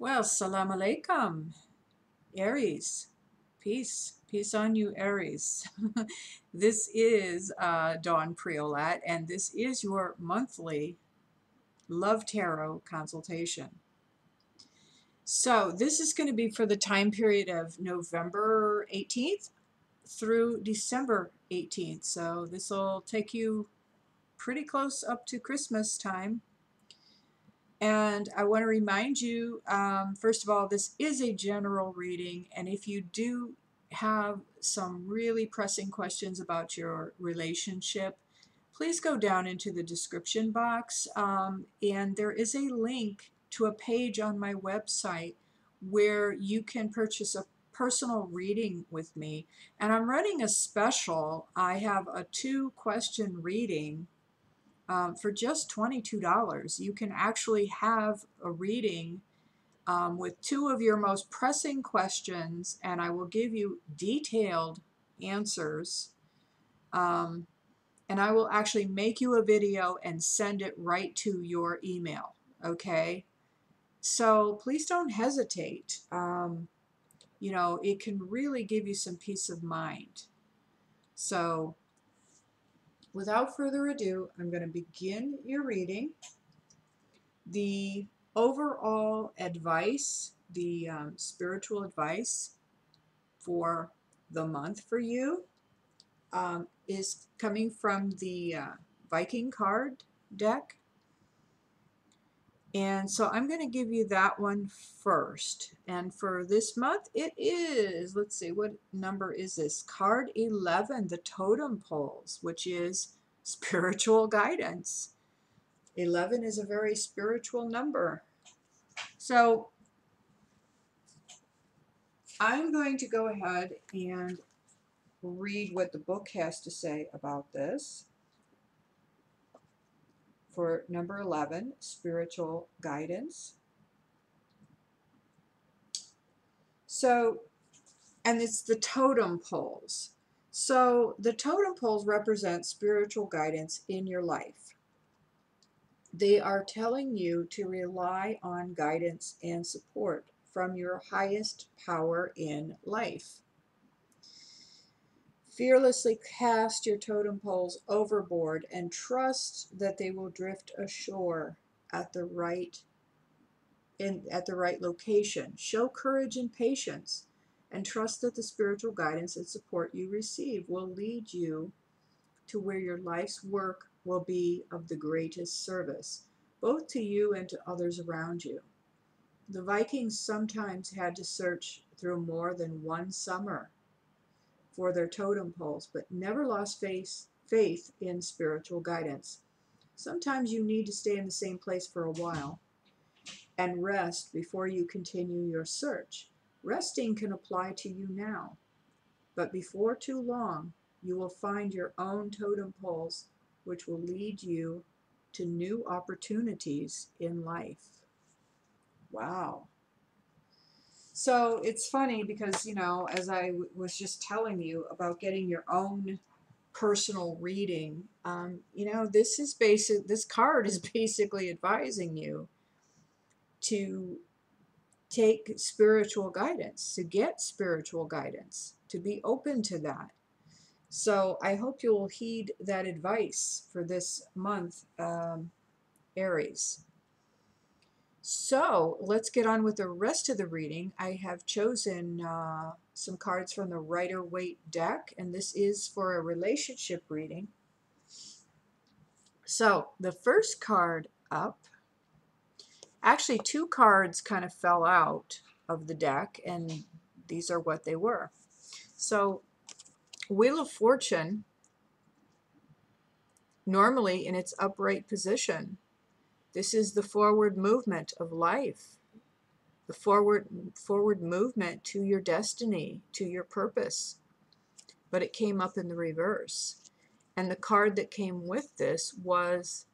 Well, salam alaikum, Aries. Peace. Peace on you, Aries. this is uh, Dawn Priolette, and this is your monthly Love Tarot consultation. So, this is going to be for the time period of November 18th through December 18th. So, this will take you pretty close up to Christmas time. And I want to remind you, um, first of all, this is a general reading. And if you do have some really pressing questions about your relationship, please go down into the description box. Um, and there is a link to a page on my website where you can purchase a personal reading with me. And I'm running a special. I have a two question reading um, for just $22, you can actually have a reading um, with two of your most pressing questions, and I will give you detailed answers. Um, and I will actually make you a video and send it right to your email. Okay? So please don't hesitate. Um, you know, it can really give you some peace of mind. So without further ado, I'm going to begin your reading. The overall advice, the um, spiritual advice for the month for you um, is coming from the uh, Viking card deck. And so I'm going to give you that one first. And for this month, it is, let's see, what number is this? Card 11, the totem poles, which is spiritual guidance. 11 is a very spiritual number. So I'm going to go ahead and read what the book has to say about this for number 11, spiritual guidance. So, and it's the totem poles. So the totem poles represent spiritual guidance in your life. They are telling you to rely on guidance and support from your highest power in life. Fearlessly cast your totem poles overboard and trust that they will drift ashore at the right in at the right location. Show courage and patience and trust that the spiritual guidance and support you receive will lead you to where your life's work will be of the greatest service, both to you and to others around you. The Vikings sometimes had to search through more than one summer for their totem poles, but never lost faith, faith in spiritual guidance. Sometimes you need to stay in the same place for a while and rest before you continue your search. Resting can apply to you now, but before too long, you will find your own totem poles, which will lead you to new opportunities in life. Wow. So it's funny because, you know, as I was just telling you about getting your own personal reading, um, you know, this is basic, this card is basically advising you to take spiritual guidance, to get spiritual guidance, to be open to that. So I hope you'll heed that advice for this month, um, Aries. So let's get on with the rest of the reading. I have chosen uh, some cards from the Rider Waite deck, and this is for a relationship reading. So the first card up, actually two cards kind of fell out of the deck, and these are what they were. So Wheel of Fortune, normally in its upright position, this is the forward movement of life, the forward, forward movement to your destiny, to your purpose. But it came up in the reverse. And the card that came with this was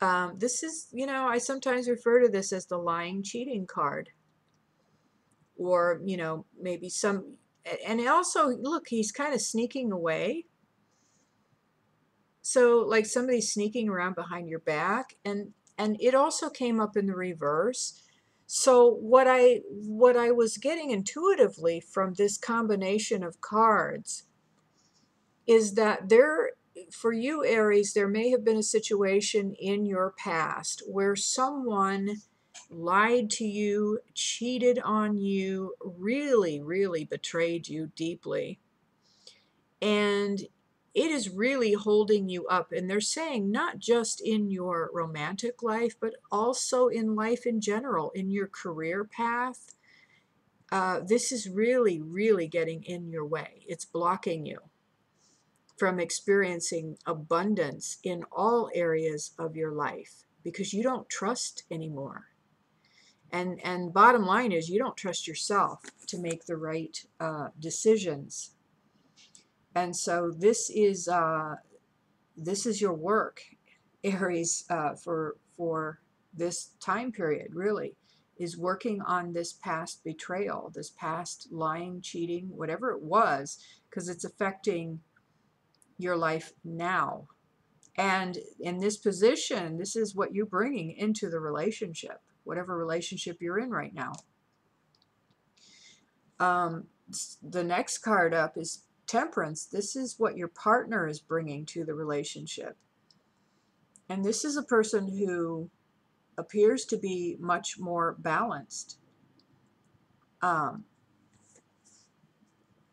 um, this is, you know, I sometimes refer to this as the lying, cheating card. Or, you know, maybe some, and also, look, he's kind of sneaking away so like somebody sneaking around behind your back and and it also came up in the reverse. So what I what I was getting intuitively from this combination of cards is that there for you Aries there may have been a situation in your past where someone lied to you, cheated on you, really really betrayed you deeply. And it is really holding you up. And they're saying not just in your romantic life, but also in life in general, in your career path. Uh, this is really, really getting in your way. It's blocking you from experiencing abundance in all areas of your life because you don't trust anymore. And, and bottom line is you don't trust yourself to make the right uh, decisions and so this is uh, this is your work, Aries, uh, for for this time period. Really, is working on this past betrayal, this past lying, cheating, whatever it was, because it's affecting your life now. And in this position, this is what you're bringing into the relationship, whatever relationship you're in right now. Um, the next card up is temperance, this is what your partner is bringing to the relationship. And this is a person who appears to be much more balanced. Um,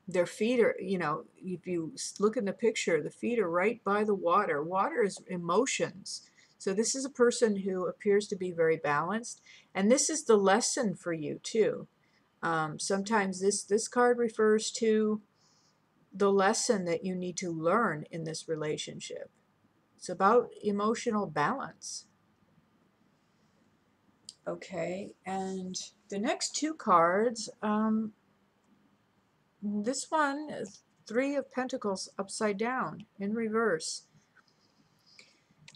their feet are, you know, if you look in the picture, the feet are right by the water. Water is emotions. So this is a person who appears to be very balanced. And this is the lesson for you too. Um, sometimes this, this card refers to the lesson that you need to learn in this relationship. It's about emotional balance. Okay, and the next two cards, um, this one, Three of Pentacles upside down in reverse.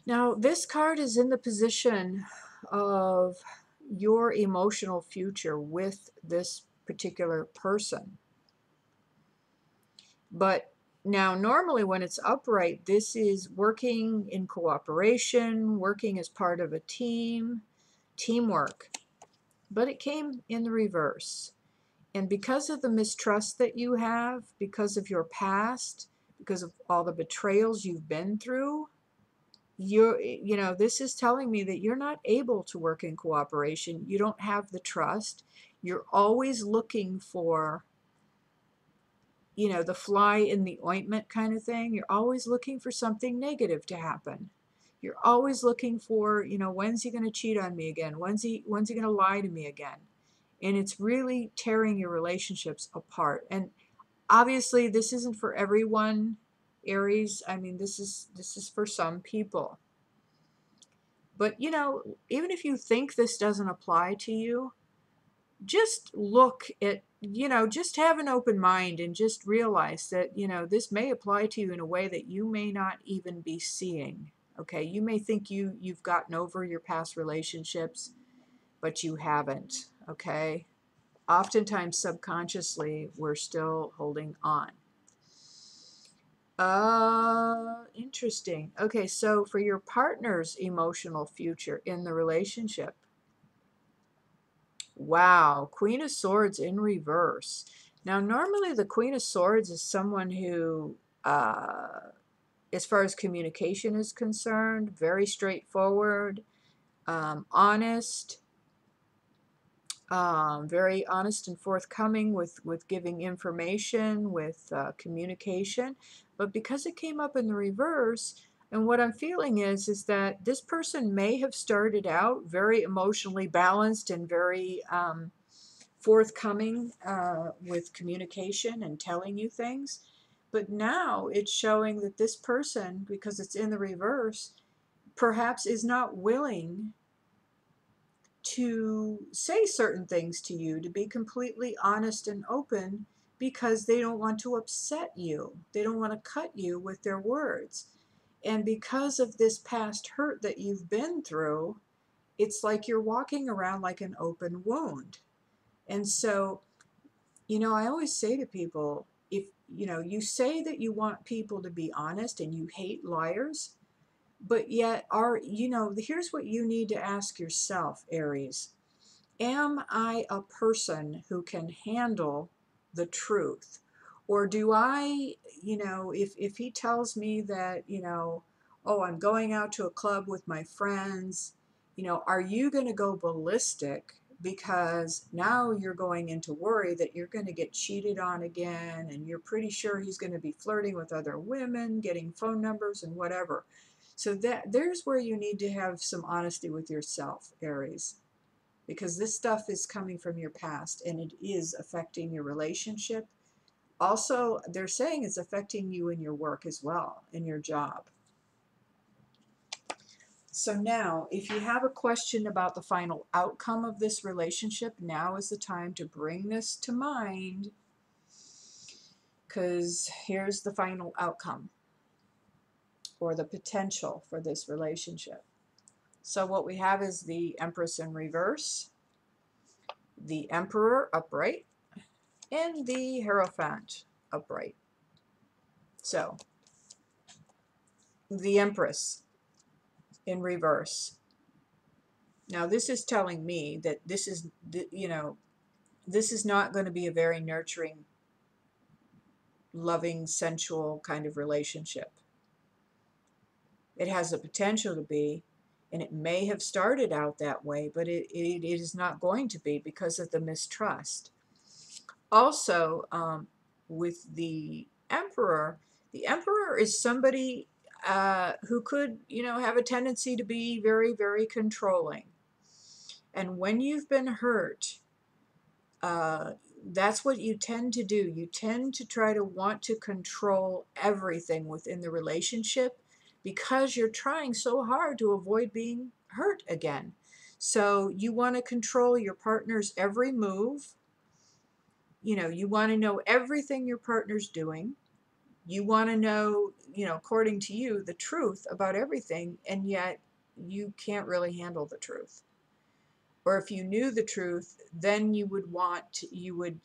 Now, this card is in the position of your emotional future with this particular person. But now normally when it's upright, this is working in cooperation, working as part of a team, teamwork. But it came in the reverse. And because of the mistrust that you have, because of your past, because of all the betrayals you've been through, you're, you know, this is telling me that you're not able to work in cooperation. You don't have the trust. You're always looking for you know, the fly in the ointment kind of thing. You're always looking for something negative to happen. You're always looking for, you know, when's he going to cheat on me again? When's he when's he going to lie to me again? And it's really tearing your relationships apart. And obviously this isn't for everyone, Aries. I mean, this is this is for some people. But, you know, even if you think this doesn't apply to you, just look at you know, just have an open mind and just realize that, you know, this may apply to you in a way that you may not even be seeing. Okay, you may think you you've gotten over your past relationships, but you haven't. Okay, oftentimes subconsciously we're still holding on. Uh, interesting. Okay, so for your partner's emotional future in the relationship, Wow, Queen of Swords in reverse. Now, normally the Queen of Swords is someone who, uh, as far as communication is concerned, very straightforward, um, honest, um, very honest and forthcoming with, with giving information, with uh, communication. But because it came up in the reverse, and what I'm feeling is, is that this person may have started out very emotionally balanced and very um, forthcoming uh, with communication and telling you things. But now it's showing that this person, because it's in the reverse, perhaps is not willing to say certain things to you, to be completely honest and open because they don't want to upset you. They don't want to cut you with their words. And because of this past hurt that you've been through, it's like you're walking around like an open wound. And so, you know, I always say to people, if, you know, you say that you want people to be honest and you hate liars, but yet are, you know, here's what you need to ask yourself, Aries. am I a person who can handle the truth? Or do I, you know, if, if he tells me that, you know, oh, I'm going out to a club with my friends, you know, are you going to go ballistic because now you're going into worry that you're going to get cheated on again and you're pretty sure he's going to be flirting with other women, getting phone numbers and whatever. So that there's where you need to have some honesty with yourself, Aries. Because this stuff is coming from your past and it is affecting your relationship. Also, they're saying it's affecting you in your work as well, in your job. So now, if you have a question about the final outcome of this relationship, now is the time to bring this to mind because here's the final outcome or the potential for this relationship. So what we have is the Empress in reverse, the Emperor upright, and the Hierophant upright. So, the Empress in reverse. Now this is telling me that this is, you know, this is not going to be a very nurturing, loving, sensual kind of relationship. It has the potential to be, and it may have started out that way, but it, it, it is not going to be because of the mistrust. Also, um, with the emperor, the emperor is somebody uh, who could, you know, have a tendency to be very, very controlling. And when you've been hurt, uh, that's what you tend to do. You tend to try to want to control everything within the relationship because you're trying so hard to avoid being hurt again. So you want to control your partner's every move. You know, you want to know everything your partner's doing you want to know, you know, according to you, the truth about everything, and yet you can't really handle the truth. Or if you knew the truth, then you would want to, you would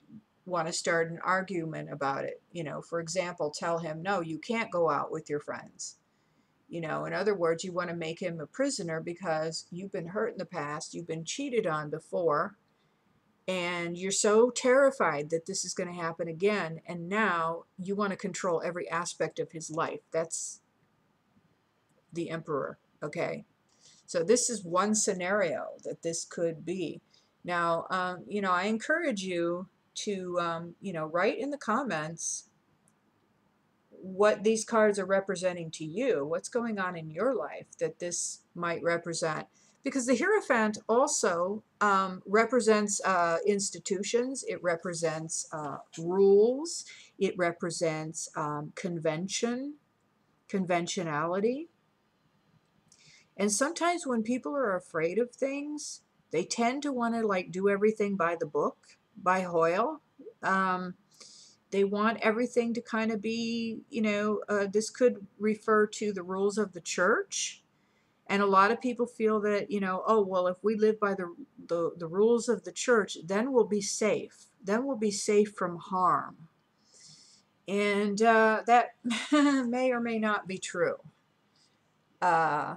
want to start an argument about it. You know, for example, tell him, no, you can't go out with your friends. You know, in other words, you want to make him a prisoner because you've been hurt in the past, you've been cheated on before, and you're so terrified that this is going to happen again and now you want to control every aspect of his life. That's the emperor okay? So this is one scenario that this could be. Now um, you know I encourage you to um, you know write in the comments what these cards are representing to you what's going on in your life that this might represent because the Hierophant also um, represents uh, institutions, it represents uh, rules, it represents um, convention, conventionality. And sometimes when people are afraid of things, they tend to want to like do everything by the book, by Hoyle. Um, they want everything to kind of be, you know, uh, this could refer to the rules of the church and a lot of people feel that, you know, oh, well, if we live by the, the, the rules of the church, then we'll be safe. Then we'll be safe from harm. And uh, that may or may not be true. Uh,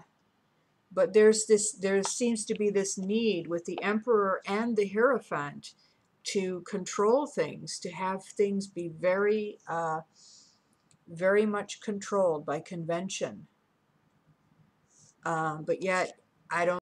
but there's this, there seems to be this need with the emperor and the hierophant to control things, to have things be very, uh, very much controlled by convention. Um, but yet, I don't